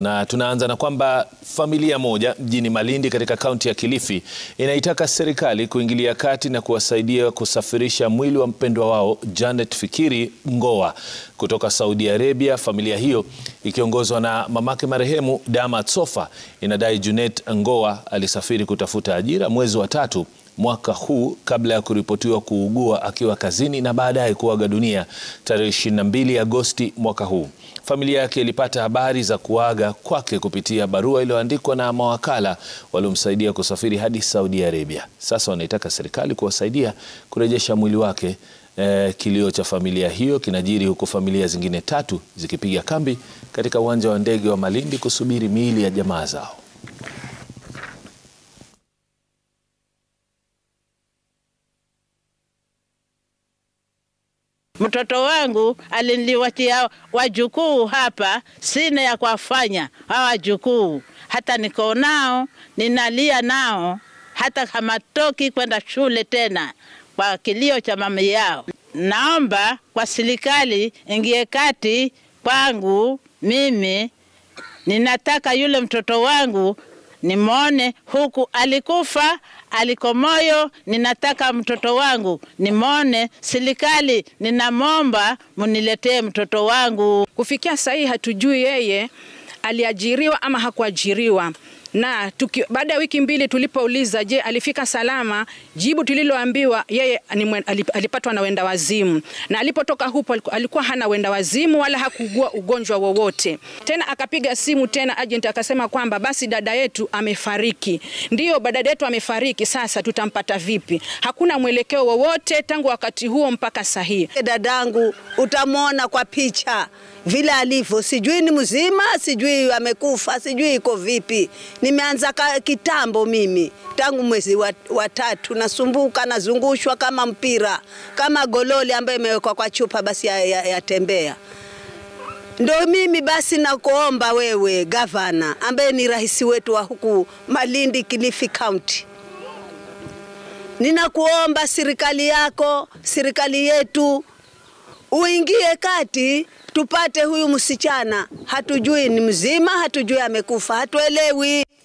Na tunaanza na kwamba familia moja mjini Malindi katika kaunti ya Kilifi inaitaka serikali kuingilia kati na kuwasaidia kusafirisha mwili wa mpendwa wao Janet Fikiri Ngoa kutoka Saudi Arabia. Familia hiyo ikiongozwa na mamake marehemu Damat Sofa inadai Junet Ngoa alisafiri kutafuta ajira mwezi wa tatu mwaka huu kabla ya kuripotiwa kuugua akiwa kazini na baadaye kuaga dunia tarehe 22 Agosti mwaka huu. Familia yake ilipata habari za kuaga kwake kupitia barua iliyoandikwa na mawakala waliomsaidia kusafiri hadi Saudi Arabia. Sasa wanaitaka serikali kuwasaidia kurejesha mwili wake. Eh, kilio cha familia hiyo kinajiri huku familia zingine tatu zikipiga kambi katika uwanja wa ndege wa Malindi kusubiri miili ya jamaa zao. Mtoto wangu aliniwachia wajukuu hapa, sina ya kuwafanya hawa wajukuu. Hata niko nao ninalia nao, hata hamatoki kwenda shule tena kwa kilio cha mama yao. Naomba kwa serikali ingie kati kwangu mimi, ninataka yule mtoto wangu nimwone huku alikufa aliko moyo. Ninataka mtoto wangu nimwone. Serikali ninamwomba muniletee mtoto wangu. Kufikia sahii hatujui yeye aliajiriwa ama hakuajiriwa na baada ya wiki mbili tulipouliza, je, alifika salama? Jibu tuliloambiwa yeye alipatwa na wenda wazimu, na alipotoka hupo alikuwa hana wenda wazimu wala hakugua ugonjwa wowote. Tena akapiga simu tena, agent akasema kwamba basi dada yetu amefariki. ndio dada yetu amefariki, sasa tutampata vipi? Hakuna mwelekeo wowote tangu wakati huo mpaka sahii. Dadangu utamwona kwa picha vile alivyo, sijui ni mzima, sijui amekufa, sijui iko vipi. Nimeanza kitambo mimi, tangu mwezi wa, wa tatu. Nasumbuka, nazungushwa kama mpira, kama gololi ambayo imewekwa kwa chupa basi yatembea ya, ya ndo mimi basi nakuomba wewe gavana, ambaye ni rais wetu wa huku Malindi, Kilifi County, ninakuomba serikali yako, serikali yetu uingie kati tupate huyu msichana. Hatujui ni mzima, hatujui amekufa, hatuelewi.